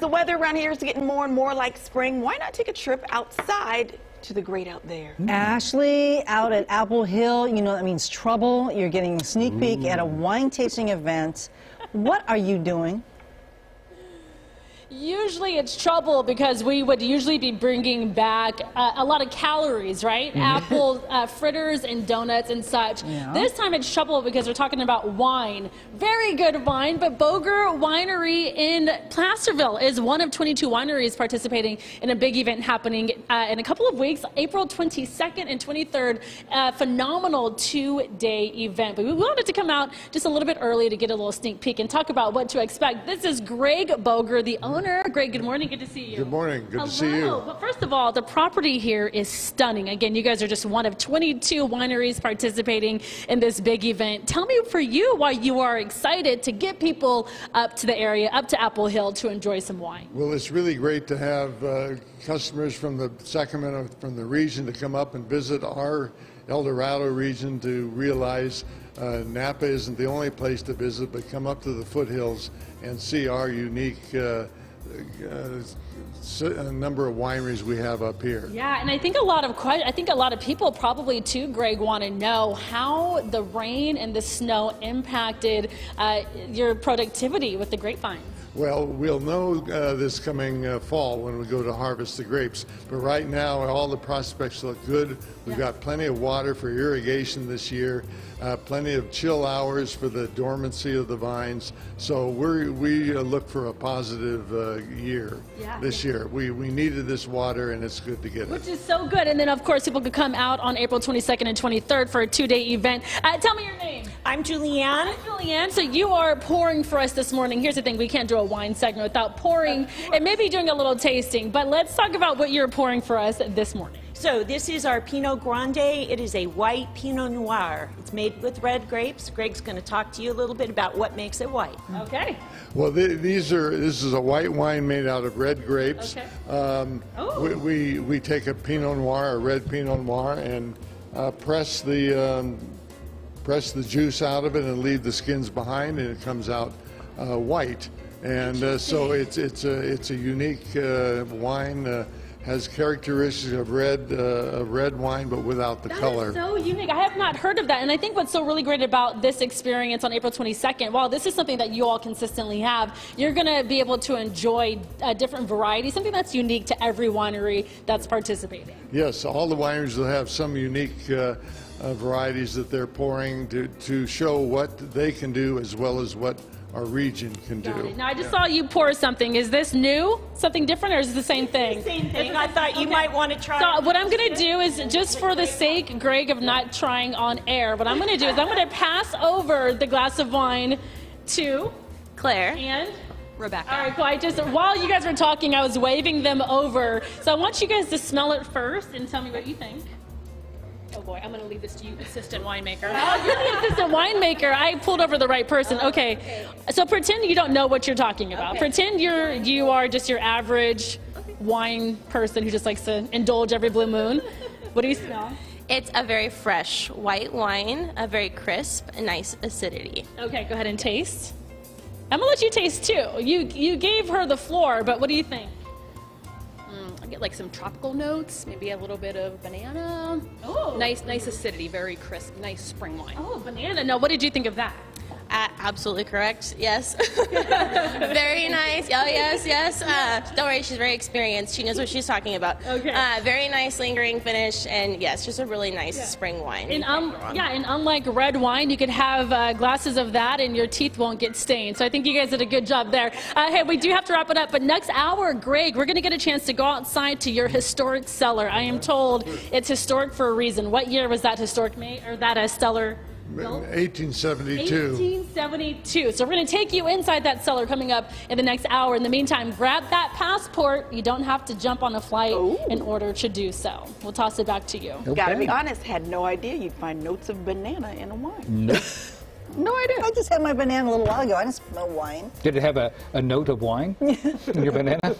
The weather around here is getting more and more like spring. Why not take a trip outside to the great out there? Mm. Ashley out at Apple Hill, you know that means trouble. You're getting a sneak peek at a mm. wine tasting event. What are you doing? Usually it's trouble because we would usually be bringing back uh, a lot of calories, right? Apple uh, fritters and donuts and such. Yeah. This time it's trouble because we're talking about wine. Very good wine, but Boeger Winery in Placerville is one of 22 wineries participating in a big event happening uh, in a couple of weeks, April 22nd and 23rd. A phenomenal two-day event. But we wanted to come out just a little bit early to get a little sneak peek and talk about what to expect. This is Greg Boeger, the owner. Greg, good morning. Good to see you. Good morning. Good Hello. to see you. But first of all, the property here is stunning. Again, you guys are just one of 22 wineries participating in this big event. Tell me for you why you are excited to get people up to the area, up to Apple Hill to enjoy some wine. Well, it's really great to have uh, customers from the Sacramento, from the region to come up and visit our El Dorado region to realize uh, Napa isn't the only place to visit, but come up to the foothills and see our unique uh, uh, uh, number of wineries we have up here. Yeah, and I think a lot of I think a lot of people probably too, Greg, want to know how the rain and the snow impacted uh, your productivity with the grapevines. Well, we'll know uh, this coming uh, fall when we go to harvest the grapes. But right now, all the prospects look good. We've Yeah. got plenty of water for irrigation this year, uh, plenty of chill hours for the dormancy of the vines. So we're, we uh, look for a positive uh, year Yeah. this year. We, we needed this water, and it's good to get it. Which is so good. And then, of course, people could come out on April 22nd and 23rd for a two day event. Uh, tell me your name. I'm Julianne. Julianne, so you are pouring for us this morning. Here's the thing we can't do a wine segment without pouring and maybe doing a little tasting. But let's talk about what you're pouring for us this morning. So this is our Pinot Grande. It is a white Pinot Noir. It's made with red grapes. Greg's going to talk to you a little bit about what makes it white. Okay. Well, th- these are this is a white wine made out of red grapes. Okay. Um, Oh. we, we we take a Pinot Noir, a red Pinot Noir, and uh, press the um, press the juice out of it and leave the skins behind, and it comes out uh, white. And uh, so it's it's a it's a unique uh, wine. Has characteristics of red uh, of red wine, but without the That is color. so unique. I have not heard of that. And I think what's so really great about this experience on April 22nd, while this is something that you all consistently have, you're going to be able to enjoy a different variety, something that's unique to every winery that's participating. Yes, all the wineries will have some unique uh, uh, varieties that they're pouring to, to show what they can do as well as what our region can Got do. it. Now, I just saw you pour something. Is this new? Something different, or is it the same thing? Same thing. I thought you might want to try. So what I'm going to do is, just for the sake, Greg, of not trying on air, what I'm going to do is I'm going to pass over the glass of wine to Claire. and. Rebecca. All right, cool. I just while you guys were talking, I was waving them over. So I want you guys to smell it first and tell me what you think. Oh boy, I'm going to leave this to you, assistant winemaker. Oh, you're the assistant winemaker. I pulled over the right person. Oh, okay. okay. So pretend you don't know what you're talking about. Pretend you're you are just your average wine person who just likes to indulge every blue moon. What do you smell? It's a very fresh white wine, a very crisp, nice acidity. Okay, go ahead and taste. I'm gonna let you taste too. You you gave her the floor, but what do you think? Get like some tropical notes, maybe a little bit of banana. Oh. Nice, nice acidity, very crisp, nice spring wine. Oh, banana. No, what did you think of that? Uh, absolutely correct. Yes. very nice. Oh, yes, yes. Uh, don't worry, she's very experienced. She knows what she's talking about. Okay. Uh, very nice lingering finish, and yes, just a really nice spring wine. And um, yeah, and unlike red wine, you could have uh, glasses of that, and your teeth won't get stained. So I think you guys did a good job there. Uh, hey, we do have to wrap it up, but next hour, Greg, we're going to get a chance to go outside to your historic cellar. I am told it's historic for a reason. What year was that historic made, or that a cellar? Built? 1872. 1872. So we're going to take you inside that cellar coming up in the next hour. In the meantime, grab that passport. You don't have to jump on a flight in order to do so. We'll toss it back to you. Gotta be honest, had no idea you'd find notes of banana in a wine. no No idea. I just had my banana a little while ago. I didn't smell wine. Did it have a, a note of wine in your banana?